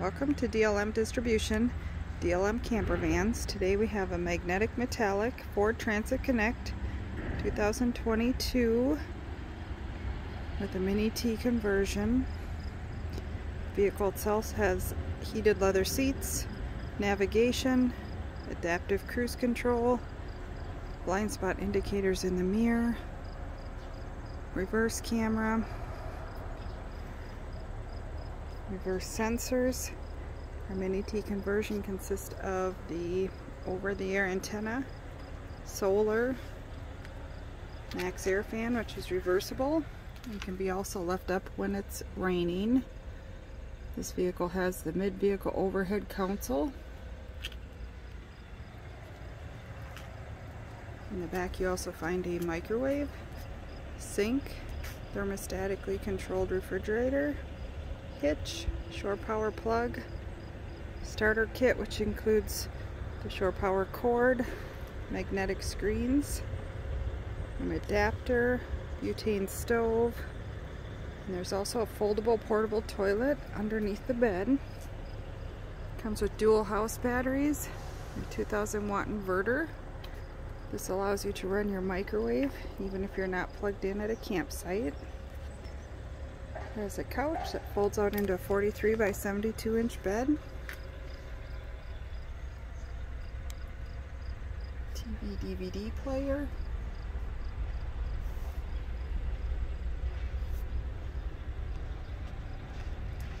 Welcome to DLM Distribution, DLM Camper Vans. Today we have a magnetic metallic Ford Transit Connect 2022 with a Mini T conversion. Vehicle itself has heated leather seats, navigation, adaptive cruise control, blind spot indicators in the mirror, reverse camera, reverse sensors. Our Mini T conversion consists of the over-the-air antenna, solar, MaxxAir fan which is reversible and can be also left up when it's raining. This vehicle has the mid-vehicle overhead console. In the back you also find a microwave, sink, thermostatically controlled refrigerator, hitch, shore power plug, starter kit which includes the shore power cord, magnetic screens, an adapter, butane stove, and there's also a foldable portable toilet underneath the bed. Comes with dual house batteries, a 2000 watt inverter. This allows you to run your microwave even if you're not plugged in at a campsite. There's a couch that folds out into a 43 by 72 inch bed. TV DVD player.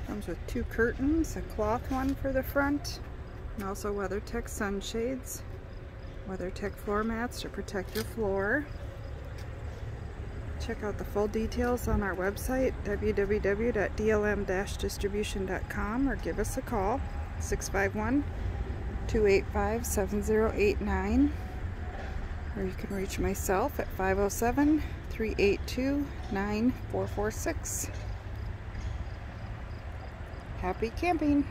Comes with two curtains, a cloth one for the front, and also WeatherTech sunshades, WeatherTech floor mats to protect your floor. Check out the full details on our website, www.dlm-distribution.com or give us a call, 651-285-7089. Or you can reach myself at 507-382-9446. Happy camping!